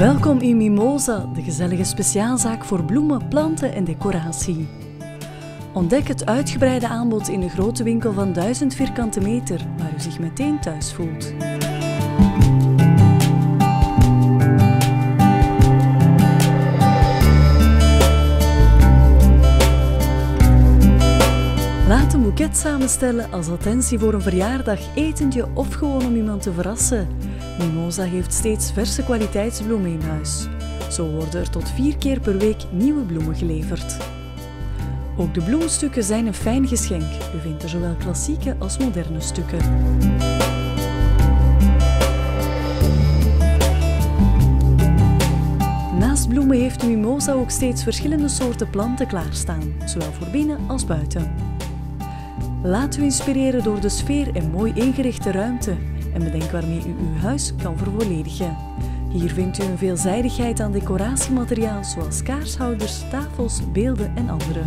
Welkom in Mimosa, de gezellige speciaalzaak voor bloemen, planten en decoratie. Ontdek het uitgebreide aanbod in de grote winkel van 1000 vierkante meter, waar u zich meteen thuis voelt. Laat een boeket samenstellen als attentie voor een verjaardag, etentje of gewoon om iemand te verrassen. Mimosa heeft steeds verse kwaliteitsbloemen in huis. Zo worden er tot vier keer per week nieuwe bloemen geleverd. Ook de bloemstukken zijn een fijn geschenk. U vindt er zowel klassieke als moderne stukken. Naast bloemen heeft Mimosa ook steeds verschillende soorten planten klaarstaan, zowel voor binnen als buiten. Laat u inspireren door de sfeer en mooi ingerichte ruimte en bedenk waarmee u uw huis kan vervolledigen. Hier vindt u een veelzijdigheid aan decoratiemateriaal zoals kaarshouders, tafels, beelden en andere.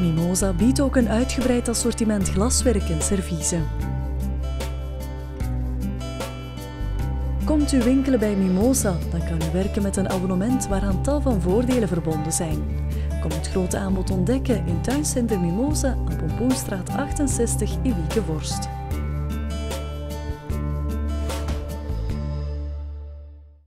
Mimosa biedt ook een uitgebreid assortiment glaswerk en serviezen. Komt u winkelen bij Mimosa, dan kan u werken met een abonnement waaraan tal van voordelen verbonden zijn. Kom het grote aanbod ontdekken in Tuincenter Mimosa aan Pompoenstraat 68 in Wiekenvorst.